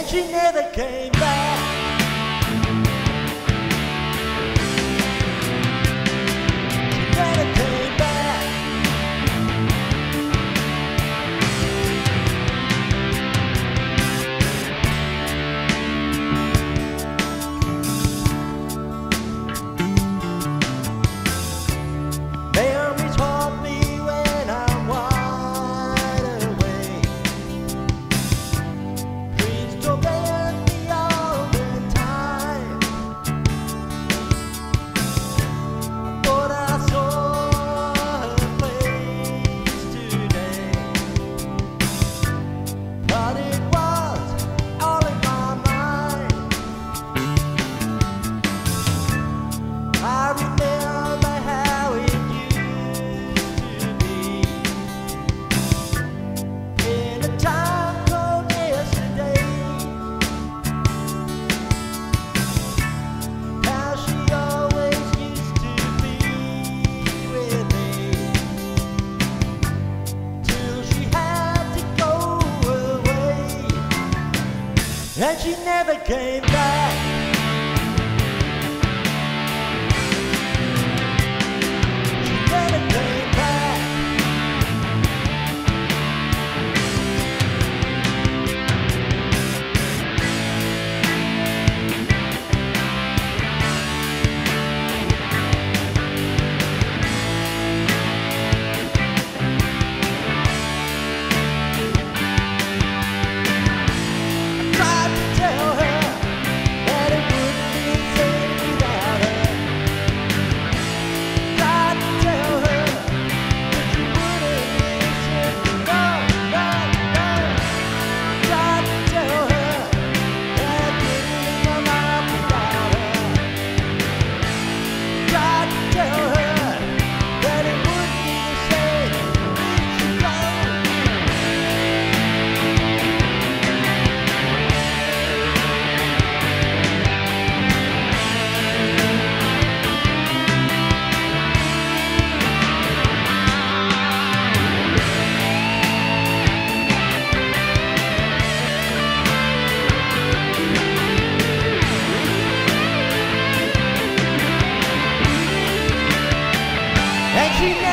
engineer that came And she never came back.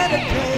better place.